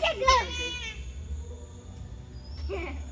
这个。